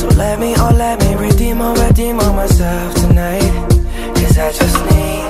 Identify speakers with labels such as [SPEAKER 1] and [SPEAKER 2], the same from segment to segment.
[SPEAKER 1] So let me, oh let me redeem or redeem on myself tonight. Cause I just need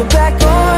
[SPEAKER 1] your back on.